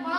我要